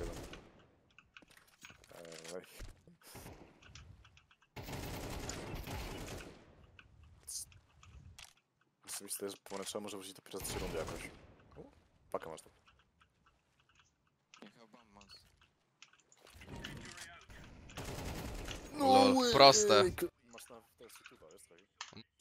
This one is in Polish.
jeden. Eee, c- Osobiste jest może wrócić dopiero za 3 rundy jakoś. U, Paka masz tu. Jechał Bambas. Lol, no proste.